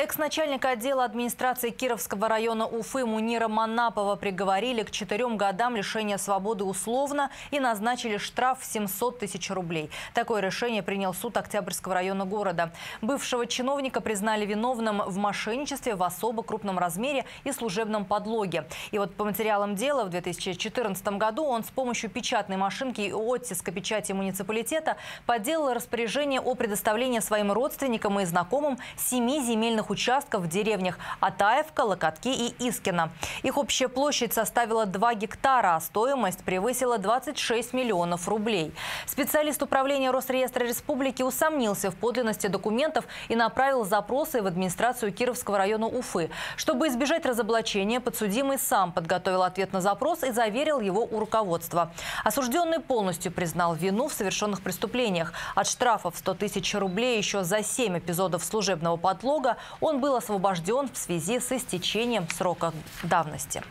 Экс-начальника отдела администрации Кировского района Уфы Мунира Манапова приговорили к четырем годам лишения свободы условно и назначили штраф в 700 тысяч рублей. Такое решение принял суд Октябрьского района города. Бывшего чиновника признали виновным в мошенничестве в особо крупном размере и служебном подлоге. И вот по материалам дела в 2014 году он с помощью печатной машинки и оттиска печати муниципалитета подделал распоряжение о предоставлении своим родственникам и знакомым семи земельных участков в деревнях Атаевка, Локотки и Искина. Их общая площадь составила 2 гектара, а стоимость превысила 26 миллионов рублей. Специалист управления Росреестра Республики усомнился в подлинности документов и направил запросы в администрацию Кировского района Уфы. Чтобы избежать разоблачения, подсудимый сам подготовил ответ на запрос и заверил его у руководства. Осужденный полностью признал вину в совершенных преступлениях. От штрафов 100 тысяч рублей еще за 7 эпизодов служебного подлога он был освобожден в связи с истечением срока давности.